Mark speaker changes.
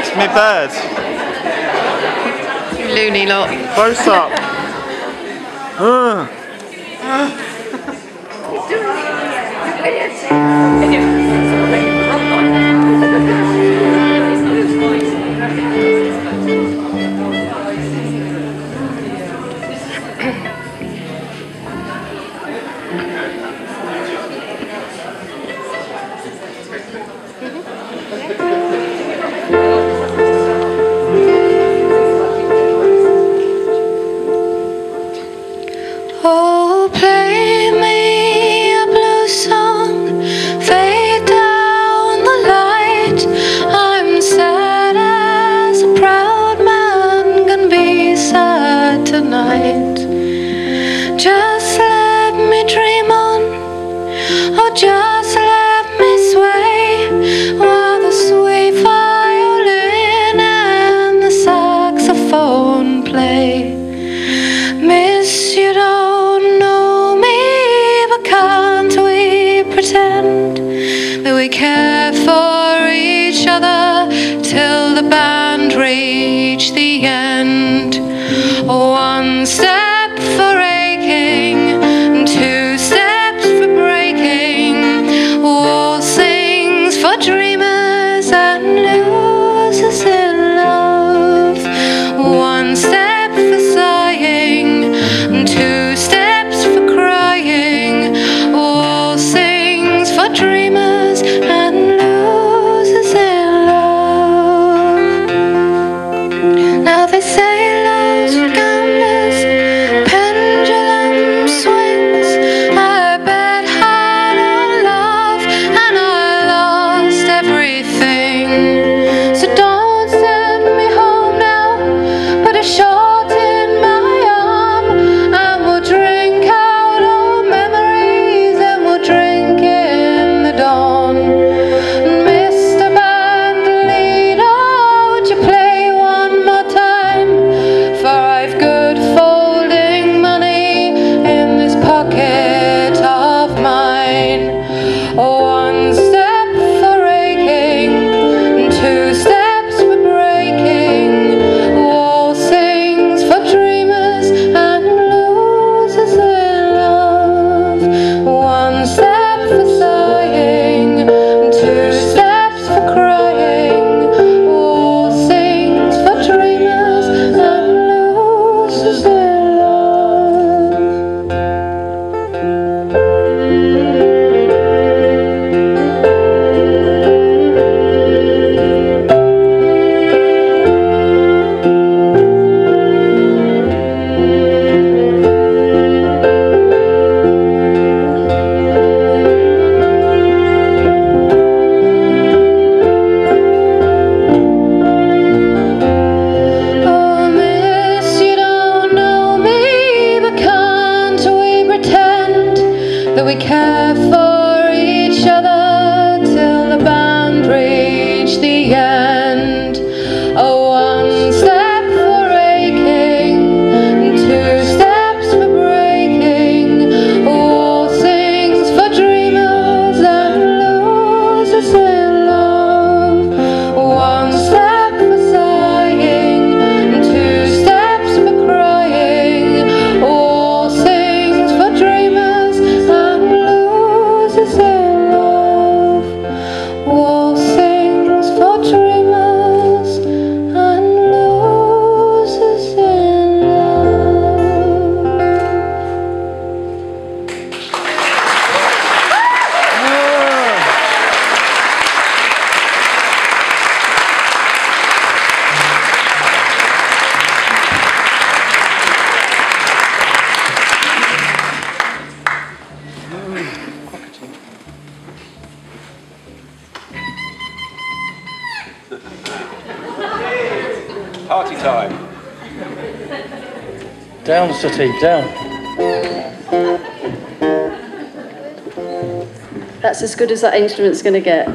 Speaker 1: it's my bird.
Speaker 2: You loony lot.
Speaker 1: Close up. Uh.
Speaker 3: Oh, play me a blue song, fade down the light. I'm sad as a proud man can be sad tonight. Just let me dream on, oh, just let me sway while the sweet violin and the saxophone play. For each other till the band reach the end? One step for aching, two steps for breaking, for dreamers and losers in love. One step for sighing, two steps for crying, for dreamers we care for
Speaker 4: Party time.
Speaker 5: Down, City, down.
Speaker 6: That's as good as that instrument's going to get.